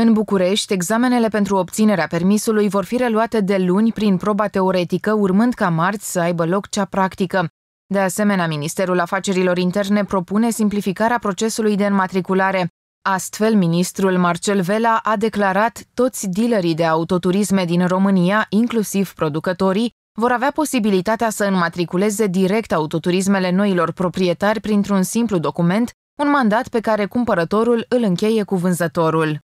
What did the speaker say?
În București, examenele pentru obținerea permisului vor fi reluate de luni prin proba teoretică, urmând ca marți să aibă loc cea practică. De asemenea, Ministerul Afacerilor Interne propune simplificarea procesului de înmatriculare. Astfel, ministrul Marcel Vela a declarat toți dealerii de autoturisme din România, inclusiv producătorii, vor avea posibilitatea să înmatriculeze direct autoturismele noilor proprietari printr-un simplu document, un mandat pe care cumpărătorul îl încheie cu vânzătorul.